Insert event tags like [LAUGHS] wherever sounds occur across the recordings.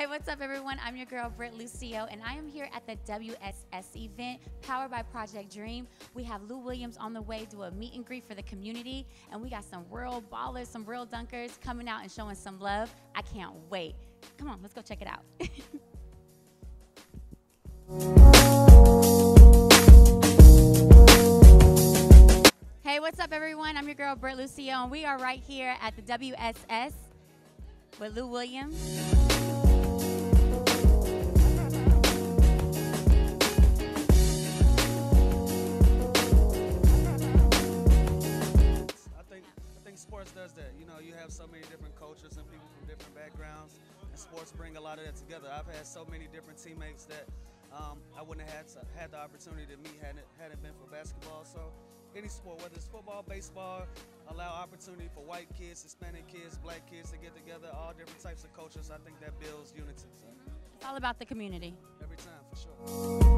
Hey, what's up, everyone? I'm your girl, Britt Lucio, and I am here at the WSS event powered by Project Dream. We have Lou Williams on the way to a meet and greet for the community, and we got some real ballers, some real dunkers coming out and showing some love. I can't wait. Come on, let's go check it out. [LAUGHS] hey, what's up, everyone? I'm your girl, Britt Lucio, and we are right here at the WSS with Lou Williams. You have so many different cultures and people from different backgrounds, and sports bring a lot of that together. I've had so many different teammates that um, I wouldn't have had to, had the opportunity to meet hadn't it, hadn't been for basketball. So any sport, whether it's football, baseball, allow opportunity for white kids, Hispanic kids, black kids to get together, all different types of cultures. I think that builds unity. So It's all about the community. every time, for sure.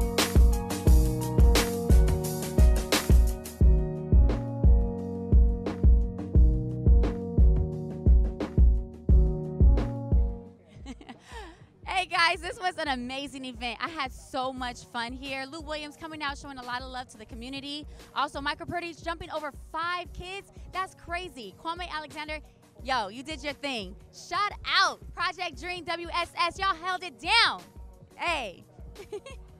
Hey guys, this was an amazing event. I had so much fun here. Lou Williams coming out showing a lot of love to the community. Also, Michael Purdy's jumping over five kids. That's crazy. Kwame Alexander, yo, you did your thing. Shout out Project Dream WSS. Y'all held it down. Hey. [LAUGHS]